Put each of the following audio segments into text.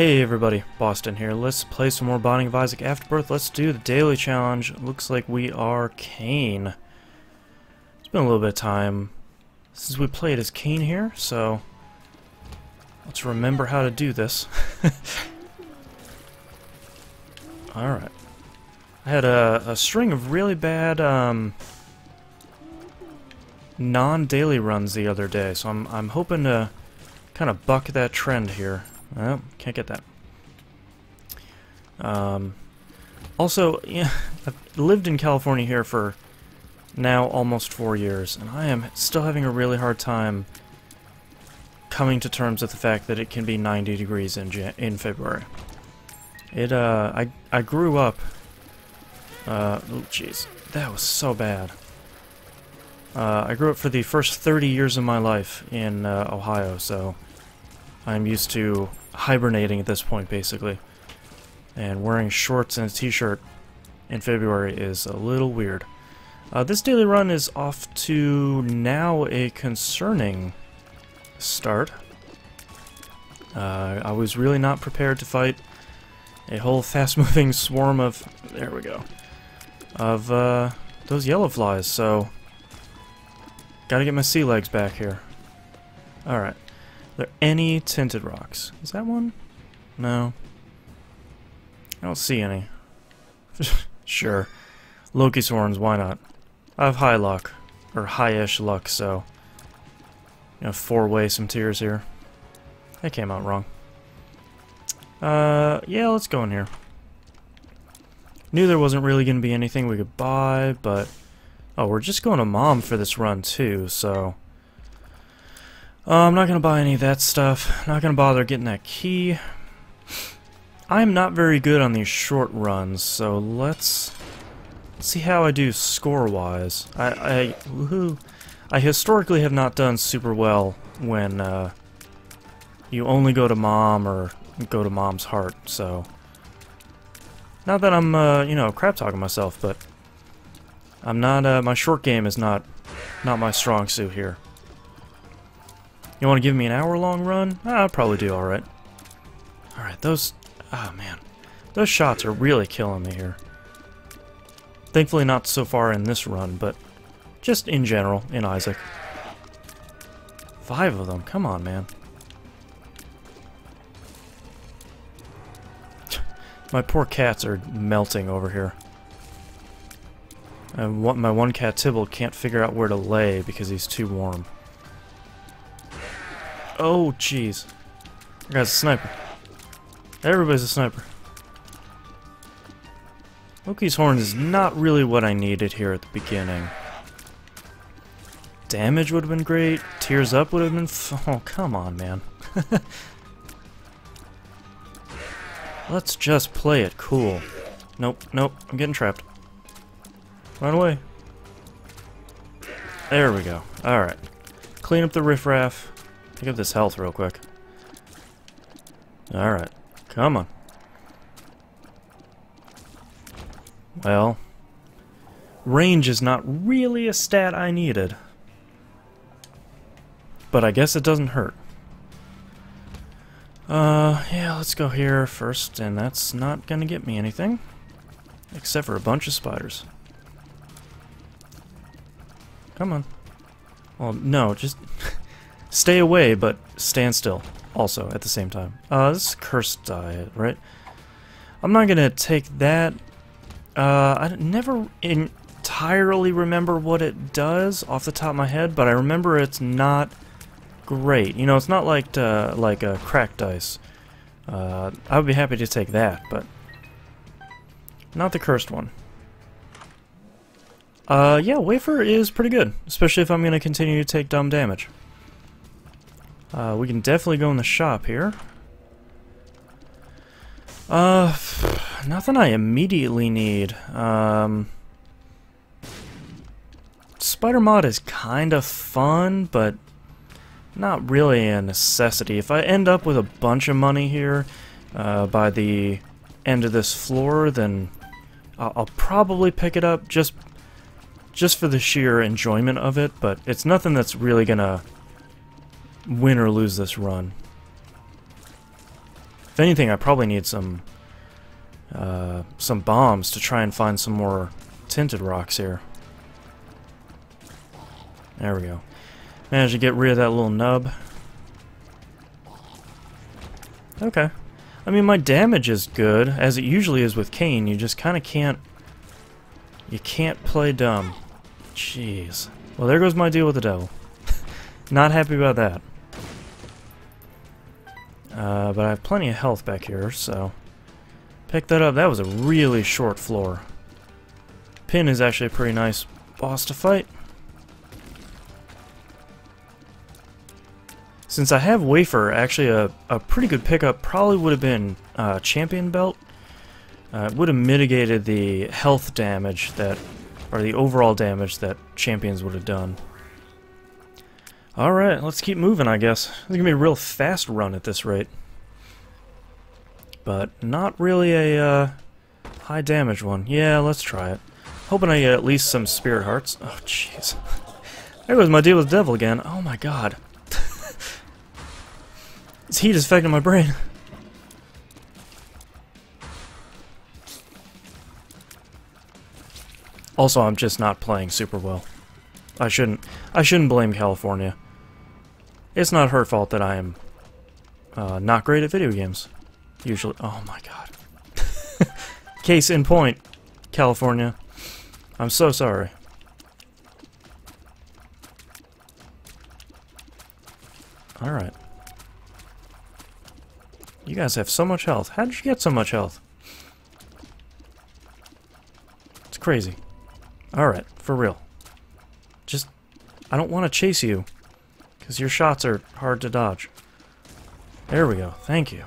Hey everybody, Boston here. Let's play some more Binding of Isaac Afterbirth. Let's do the daily challenge. Looks like we are Cain. It's been a little bit of time since we played as Cain here, so let's remember how to do this. Alright. I had a, a, string of really bad um, non-daily runs the other day, so I'm, I'm hoping to kind of buck that trend here. Oh, can't get that. Um, also, yeah, I've lived in California here for now almost four years, and I am still having a really hard time coming to terms with the fact that it can be 90 degrees in Jan in February. It, uh, I, I grew up, uh, jeez, that was so bad. Uh, I grew up for the first 30 years of my life in uh, Ohio, so I'm used to hibernating at this point, basically. And wearing shorts and a t-shirt in February is a little weird. Uh, this daily run is off to now a concerning start. Uh, I was really not prepared to fight a whole fast-moving swarm of... There we go. Of, uh, those yellow flies, so... Gotta get my sea legs back here. Alright there any tinted rocks? Is that one? No. I don't see any. sure. Loki's horns, why not? I have high luck. Or high-ish luck, so... You know, four-way some tears here. That came out wrong. Uh, yeah, let's go in here. Knew there wasn't really going to be anything we could buy, but... Oh, we're just going to Mom for this run, too, so... Uh, I'm not going to buy any of that stuff. Not going to bother getting that key. I'm not very good on these short runs, so let's see how I do score-wise. I, I. I historically have not done super well when uh, you only go to mom or go to mom's heart, so... Not that I'm, uh, you know, crap-talking myself, but I'm not, uh, my short game is not, not my strong suit here. You want to give me an hour-long run? Ah, I'll probably do alright. Alright, those... Oh, man. Those shots are really killing me here. Thankfully not so far in this run, but just in general, in Isaac. Five of them, come on, man. My poor cats are melting over here. And my one cat, Tibble can't figure out where to lay because he's too warm. Oh, jeez. That guy's a sniper. Everybody's a sniper. Loki's horn is not really what I needed here at the beginning. Damage would have been great. Tears up would have been Oh, come on, man. Let's just play it cool. Nope, nope, I'm getting trapped. Run away. There we go. Alright. Clean up the riffraff. Pick up this health real quick. Alright. Come on. Well, range is not really a stat I needed. But I guess it doesn't hurt. Uh, yeah, let's go here first, and that's not gonna get me anything. Except for a bunch of spiders. Come on. Well, no, just... Stay away, but stand still also at the same time. Uh, this is cursed diet, right? I'm not gonna take that. Uh, I never entirely remember what it does off the top of my head, but I remember it's not great. You know, it's not like uh, like a cracked dice. Uh, I would be happy to take that, but not the cursed one. Uh, yeah, Wafer is pretty good, especially if I'm going to continue to take dumb damage. Uh, we can definitely go in the shop here. Uh, nothing I immediately need. Um, Spider Mod is kind of fun, but not really a necessity. If I end up with a bunch of money here uh, by the end of this floor, then I'll, I'll probably pick it up just just for the sheer enjoyment of it, but it's nothing that's really gonna win or lose this run. If anything, I probably need some uh, some bombs to try and find some more tinted rocks here. There we go. Managed to get rid of that little nub. Okay. I mean, my damage is good, as it usually is with Cain. You just kind of can't... You can't play dumb. Jeez. Well, there goes my deal with the devil. Not happy about that. Uh, but I have plenty of health back here, so... Pick that up. That was a really short floor. Pin is actually a pretty nice boss to fight. Since I have Wafer, actually a, a pretty good pickup probably would have been uh, Champion Belt. Uh, it would have mitigated the health damage that, or the overall damage that Champions would have done. Alright, let's keep moving, I guess. It's to be a real fast run at this rate. But not really a uh, high damage one. Yeah, let's try it. Hoping I get at least some Spirit Hearts. Oh, jeez. There goes my deal with the Devil again. Oh my god. This heat is affecting my brain. Also, I'm just not playing super well. I shouldn't. I shouldn't blame California. It's not her fault that I am uh, not great at video games. Usually. Oh my god. Case in point, California. I'm so sorry. Alright. You guys have so much health. How did you get so much health? It's crazy. Alright, for real. Just, I don't want to chase you. Because your shots are hard to dodge. There we go. Thank you.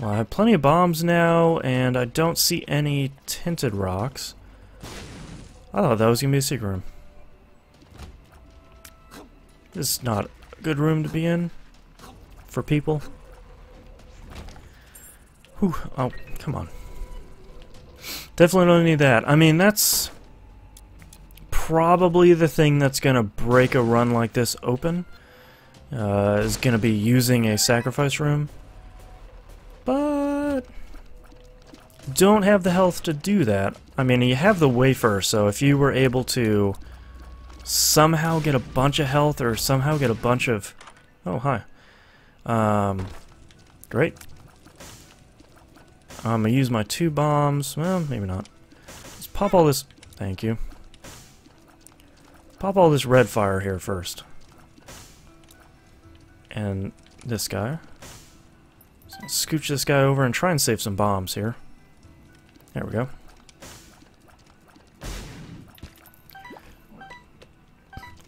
Well, I have plenty of bombs now, and I don't see any tinted rocks. I thought that was going to be a secret room. This is not a good room to be in for people. Whew. Oh, come on. Definitely don't need that. I mean, that's probably the thing that's going to break a run like this open. Uh, is going to be using a sacrifice room. But... Don't have the health to do that. I mean, you have the wafer, so if you were able to somehow get a bunch of health or somehow get a bunch of... Oh, hi. Um, great. I'm gonna use my two bombs. Well, maybe not. Let's pop all this. Thank you. Pop all this red fire here first. And this guy. So scooch this guy over and try and save some bombs here. There we go.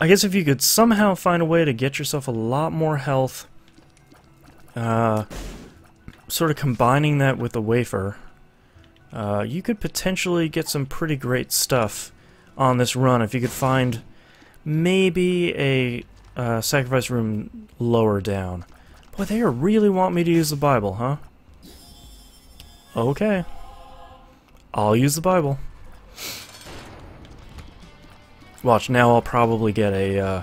I guess if you could somehow find a way to get yourself a lot more health uh, sort of combining that with the wafer, uh, you could potentially get some pretty great stuff on this run if you could find maybe a uh, sacrifice room lower down. Boy, they really want me to use the Bible, huh? Okay. I'll use the Bible. Watch, now I'll probably get a uh,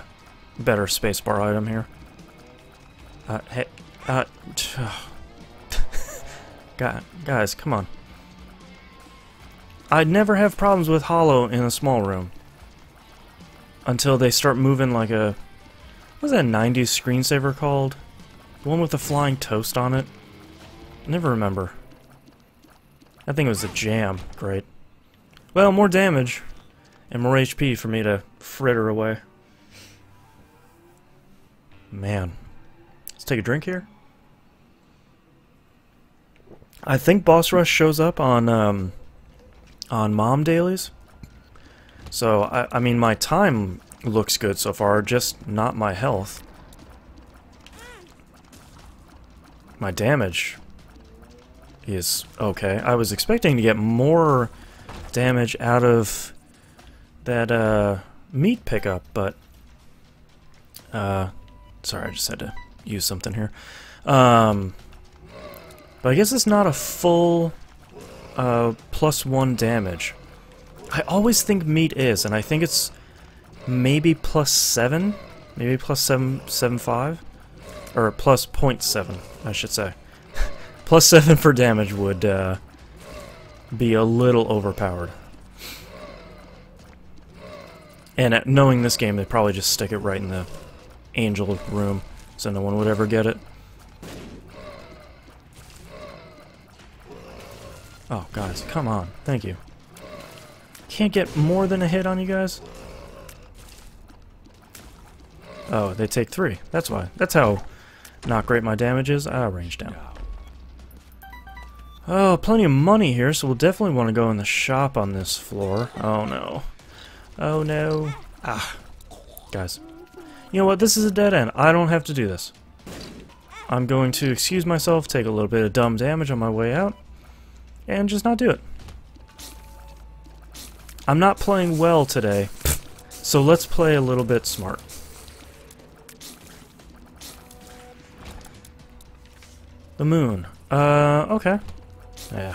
better spacebar item here. Uh, hey, uh, guys, come on. I'd never have problems with Hollow in a small room. Until they start moving like a... What was that 90s screensaver called? The one with the flying toast on it? Never remember. I think it was a jam. Great. Well, more damage. And more HP for me to fritter away. Man. Let's take a drink here. I think Boss Rush shows up on um, on mom dailies. So I, I mean, my time looks good so far, just not my health. My damage is okay. I was expecting to get more damage out of that uh, meat pickup, but uh, sorry, I just had to use something here. Um, but I guess it's not a full uh, plus one damage. I always think meat is, and I think it's maybe plus seven, maybe plus seven, seven five. Or plus 0.7, I should say. plus 7 for damage would uh, be a little overpowered. And knowing this game, they probably just stick it right in the angel room, so no one would ever get it. Oh, guys, come on. Thank you. Can't get more than a hit on you guys? Oh, they take three. That's why. That's how not great my damage is. Ah, range down. Oh, plenty of money here, so we'll definitely want to go in the shop on this floor. Oh, no. Oh, no. Ah. Guys. You know what? This is a dead end. I don't have to do this. I'm going to excuse myself, take a little bit of dumb damage on my way out, and just not do it. I'm not playing well today, so let's play a little bit smart. The moon. Uh, okay. Yeah.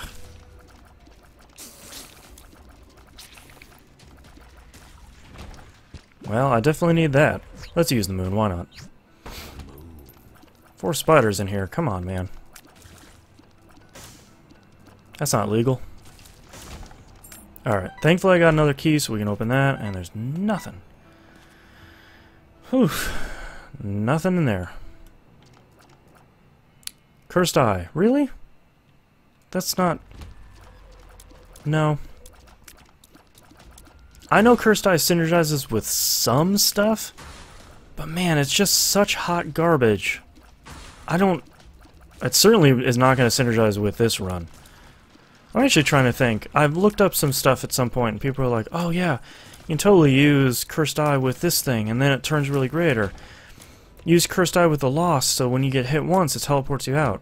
Well, I definitely need that. Let's use the moon, why not? Four spiders in here, come on, man. That's not legal. Alright, thankfully I got another key so we can open that, and there's nothing. Whew. Nothing in there. Cursed Eye. Really? That's not... No. I know Cursed Eye synergizes with some stuff, but man, it's just such hot garbage. I don't... It certainly is not going to synergize with this run. I'm actually trying to think. I've looked up some stuff at some point, and people are like, oh yeah, you can totally use Cursed Eye with this thing, and then it turns really great, or Use Cursed Eye with the Lost, so when you get hit once, it teleports you out.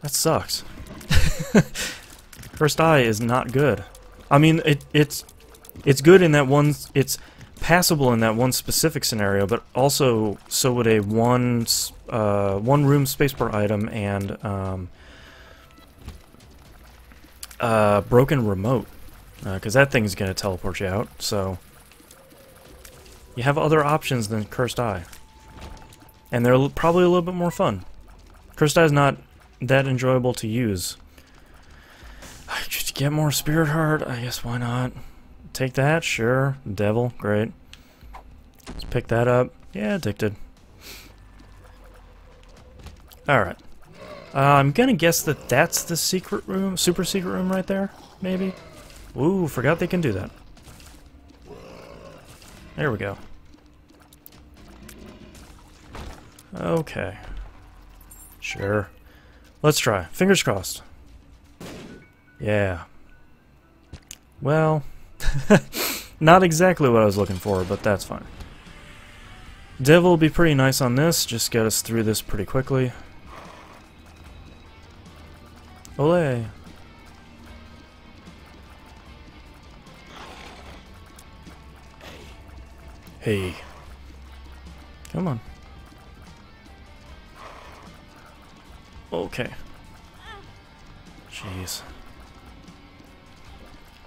That sucks. Cursed Eye is not good. I mean, it, it's it's good in that one. It's passable in that one specific scenario, but also so would a one uh, one room spacebar item and um, uh, broken remote, because uh, that thing's gonna teleport you out. So you have other options than Cursed Eye. And they're probably a little bit more fun. Cursed Eye is not that enjoyable to use. Just get more Spirit Heart, I guess why not? Take that, sure. Devil, great. Let's pick that up. Yeah, addicted. Alright. Uh, I'm gonna guess that that's the secret room, super secret room right there, maybe? Ooh, forgot they can do that. There we go. Okay. Sure. Let's try. Fingers crossed. Yeah. Well, not exactly what I was looking for, but that's fine. Devil will be pretty nice on this, just get us through this pretty quickly. Olay! Hey. Come on. Okay. Jeez.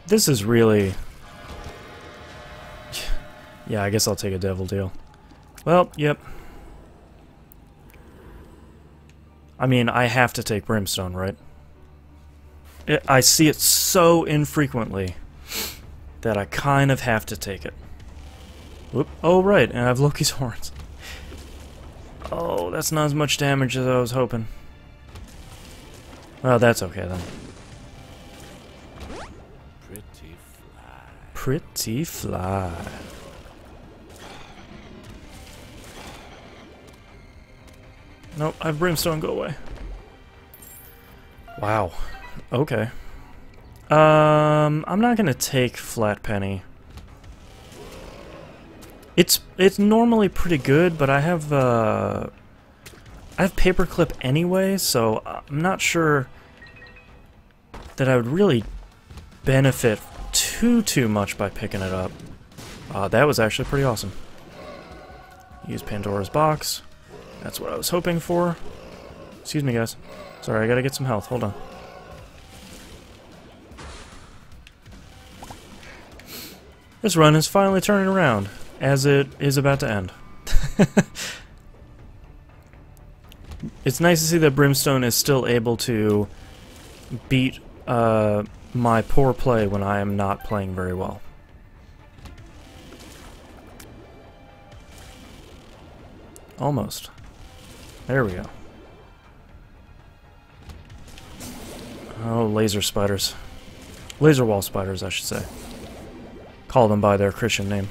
This is really... Yeah, I guess I'll take a devil deal. Well, yep. I mean, I have to take Brimstone, right? It, I see it so infrequently that I kind of have to take it. Whoop. Oh, right, and I have Loki's horns. Oh, that's not as much damage as I was hoping. Well, that's okay then. Pretty fly. Pretty fly. Nope, I have Brimstone, go away. Wow. Okay. Um, I'm not gonna take Flat Penny. It's it's normally pretty good, but I have uh, I have paperclip anyway, so I'm not sure that I would really benefit too too much by picking it up. Uh, that was actually pretty awesome. Use Pandora's box. That's what I was hoping for. Excuse me, guys. Sorry, I gotta get some health. Hold on. This run is finally turning around as it is about to end. it's nice to see that Brimstone is still able to beat uh, my poor play when I am not playing very well. Almost. There we go. Oh, laser spiders. Laser wall spiders, I should say. Call them by their Christian name.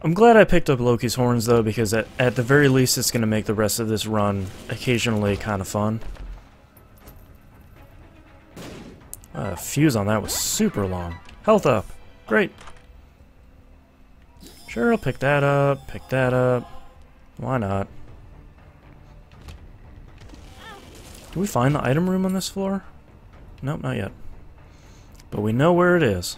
I'm glad I picked up Loki's horns, though, because at, at the very least it's going to make the rest of this run occasionally kind of fun. Uh, fuse on that was super long. Health up. Great. Sure, I'll pick that up, pick that up. Why not? Do we find the item room on this floor? Nope, not yet. But we know where it is.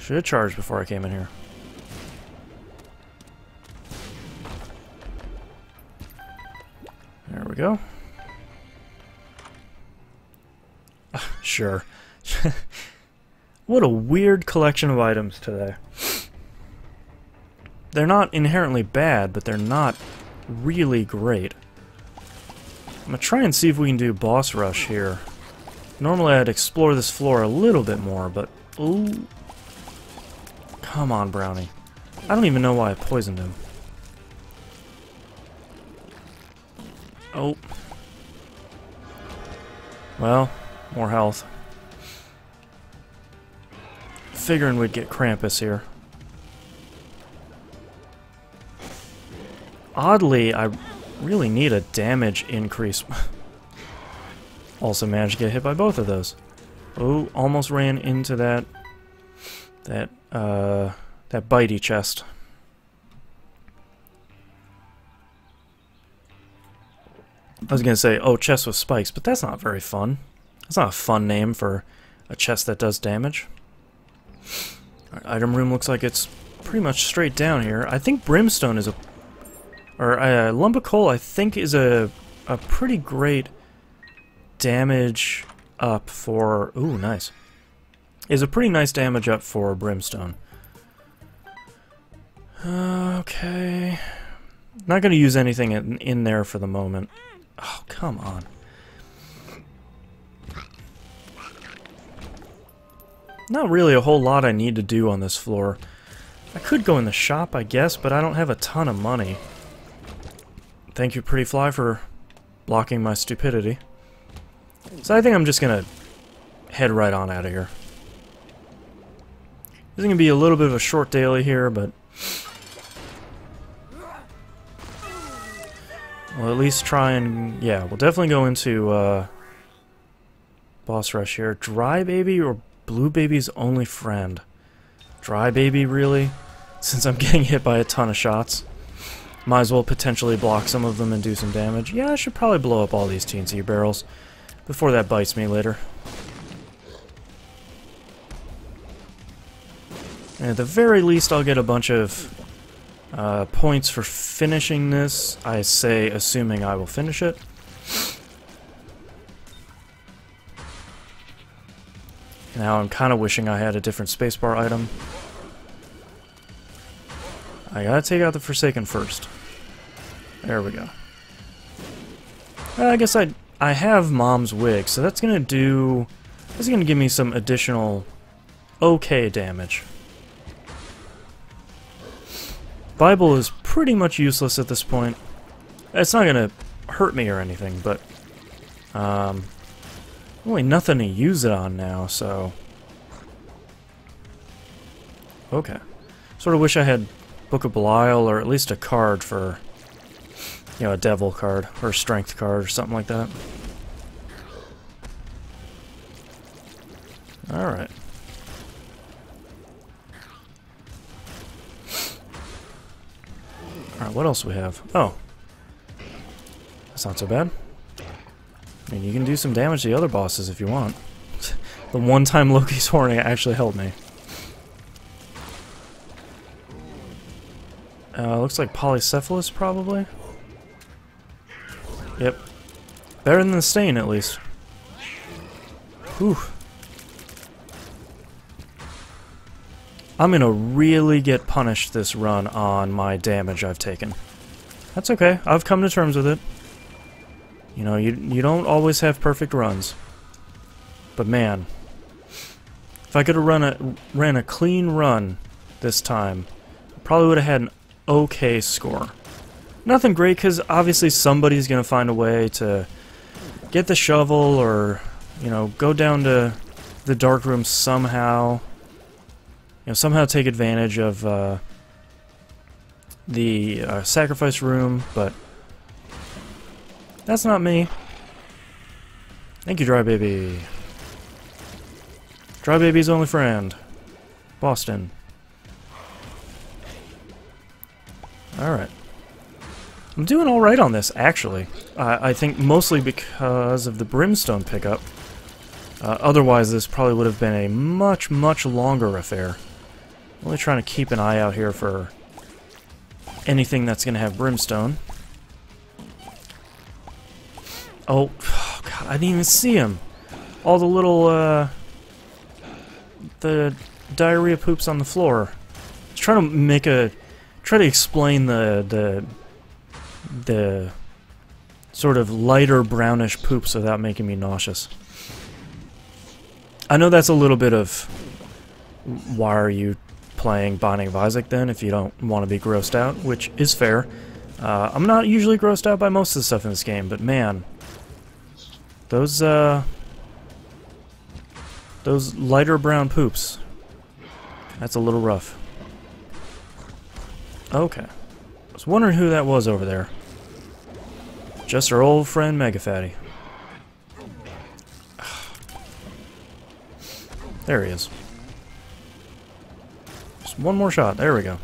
Should have charged before I came in here. There we go. sure. what a weird collection of items today. They're not inherently bad, but they're not really great. I'm gonna try and see if we can do boss rush here. Normally I'd explore this floor a little bit more, but... Ooh, Come on, Brownie. I don't even know why I poisoned him. Oh. Well, more health. Figuring we'd get Krampus here. Oddly, I really need a damage increase. also managed to get hit by both of those. Oh, almost ran into that that uh, that bitey chest. I was gonna say, oh, chest with spikes, but that's not very fun. That's not a fun name for a chest that does damage. item room looks like it's pretty much straight down here. I think Brimstone is a... Or, uh, Lump of Coal, I think, is a, a pretty great damage up for... Ooh, nice is a pretty nice damage up for Brimstone. Okay. Not going to use anything in, in there for the moment. Oh, come on. Not really a whole lot I need to do on this floor. I could go in the shop, I guess, but I don't have a ton of money. Thank you, Pretty Fly, for blocking my stupidity. So I think I'm just gonna head right on out of here. This is to be a little bit of a short daily here, but... We'll at least try and... Yeah, we'll definitely go into uh, boss rush here. Dry Baby or Blue Baby's only friend? Dry Baby, really? Since I'm getting hit by a ton of shots. Might as well potentially block some of them and do some damage. Yeah, I should probably blow up all these TNT barrels before that bites me later. And at the very least, I'll get a bunch of uh, points for finishing this. I say, assuming I will finish it. Now I'm kind of wishing I had a different spacebar item. I gotta take out the Forsaken first. There we go. I guess I I have Mom's wig, so that's gonna do. That's gonna give me some additional okay damage. Bible is pretty much useless at this point. It's not gonna hurt me or anything, but um, really nothing to use it on now, so okay. Sort of wish I had Book of Belial or at least a card for you know a devil card or a strength card or something like that. All right. Alright, what else we have? Oh. That's not so bad. I mean, you can do some damage to the other bosses if you want. the one time Loki's horn actually helped me. Uh, looks like Polycephalus, probably? Yep. Better than the Stain, at least. Whew. I'm gonna really get punished this run on my damage I've taken. That's okay. I've come to terms with it. You know, you you don't always have perfect runs. But man, if I could have run a ran a clean run this time, I probably would have had an okay score. Nothing great because obviously somebody's gonna find a way to get the shovel or you know go down to the dark room somehow. You know somehow take advantage of uh, the uh, sacrifice room, but that's not me. Thank you, Dry Baby. Dry Baby's only friend. Boston. Alright. I'm doing alright on this, actually. Uh, I think mostly because of the Brimstone pickup. Uh, otherwise, this probably would have been a much, much longer affair. I'm Only trying to keep an eye out here for anything that's going to have Brimstone. Oh, oh, God, I didn't even see him. All the little, uh... The diarrhea poops on the floor. I was trying to make a... Try to explain the, the... The... Sort of lighter brownish poops without making me nauseous. I know that's a little bit of... Why are you playing Binding of Isaac then if you don't want to be grossed out, which is fair. Uh, I'm not usually grossed out by most of the stuff in this game, but man, those, uh... Those lighter brown poops. That's a little rough. Okay. I was wondering who that was over there. Just our old friend Mega Fatty. There he is. Just one more shot. There we go.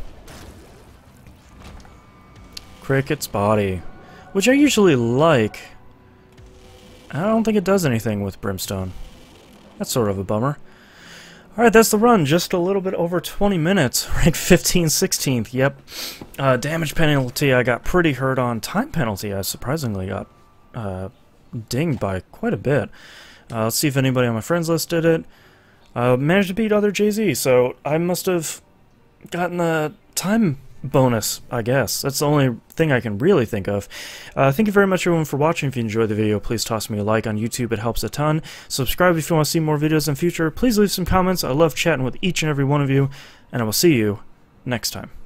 Cricket's body. Which I usually like. I don't think it does anything with Brimstone. That's sort of a bummer. Alright, that's the run. Just a little bit over 20 minutes. Rank 15 16th. Yep. Uh, damage penalty I got pretty hurt on. Time penalty I surprisingly got uh, dinged by quite a bit. Uh, let's see if anybody on my friends list did it. Uh, managed to beat other JZ, so I must have gotten the time bonus, I guess. That's the only thing I can really think of. Uh, thank you very much, everyone, for watching. If you enjoyed the video, please toss me a like on YouTube. It helps a ton. Subscribe if you want to see more videos in future. Please leave some comments. I love chatting with each and every one of you, and I will see you next time.